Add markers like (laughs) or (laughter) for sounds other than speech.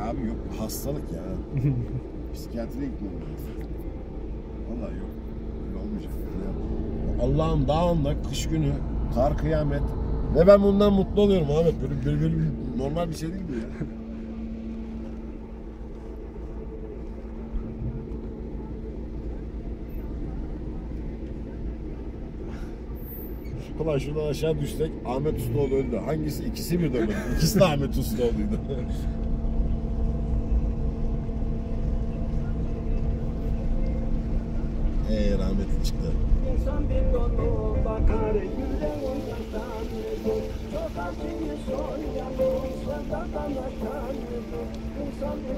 abi yok hastalık ya. (laughs) Psikiyatriye gitmem lazım. Vallahi yok. Öyle olmayacak. Yani Allah'ın dağında kış günü kar kıyamet ve ben bundan mutlu oluyorum Ahmet. Böyle, böyle, böyle bir- normal bir şey değil mi ya? (laughs) Ulan şuradan aşağı düşsek Ahmet Ustaoğlu öldü. Hangisi? İkisi birden öldü. İkisi de Ahmet Ustaoğlu'ydu. (laughs) Eee rahmetli çıktı. İnsan bir yolu bakar yüreğinden tanrı Çok acıyı soyalım senden aşan İnsan bir